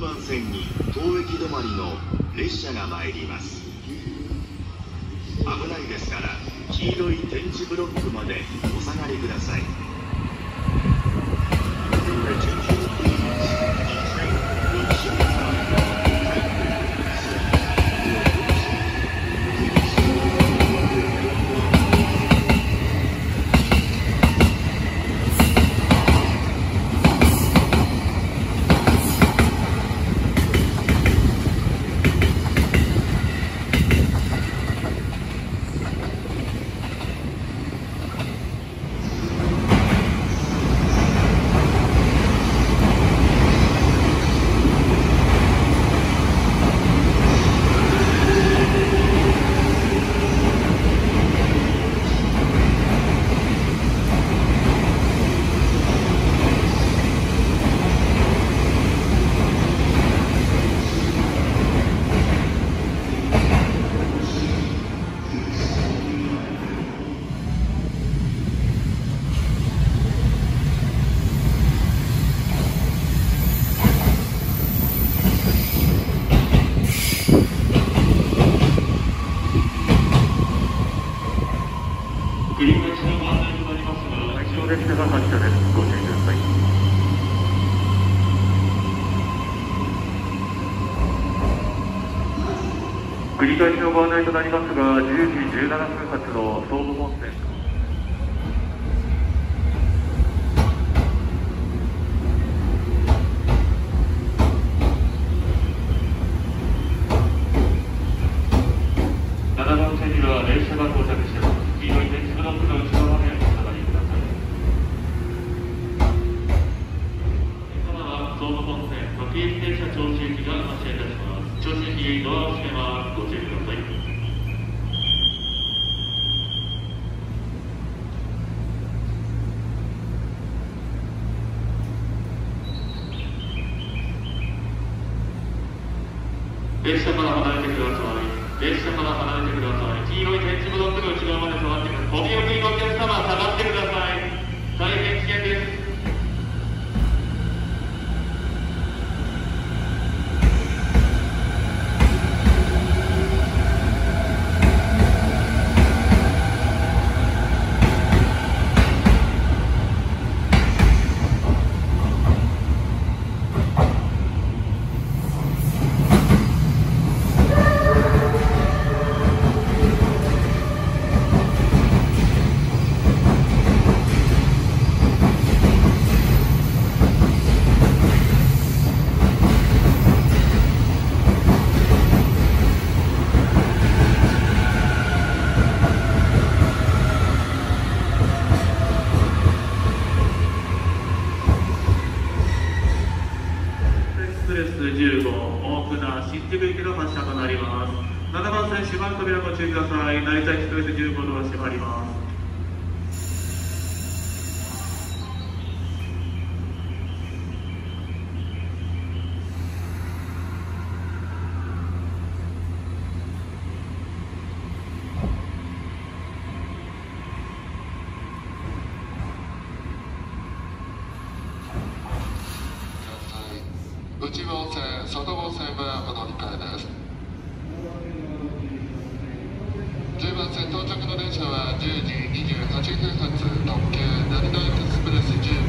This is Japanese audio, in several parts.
番線に当駅止まりの列車が参ります。危ないですから黄色い点字ブロックまでお下がりください。繰り返しのご案内となりますが10時17分発の総武本線7番線には列車が到着しています黄色い電池ブロックの内側までお下がりください様は総武本線各駅停車銚子駅が発車いたします銚子駅ドアを閉めますご注意ください列車から離れてください。列車から離れてください。黄色い点字ブロックの内側まで下がってください。10号大船新宿行きの発車となります。7番線閉まる扉ご注意ください。成田行きスプレ15号は閉まります。内房線外房線はお乗り換えです。10番線到着の電車は10時28分発特急成田エクスプレス10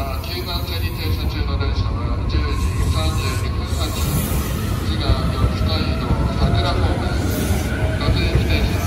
は9番線に停車中の電車は10時32分発滋賀緑太桜方面立駅停車